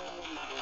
Oh, my God.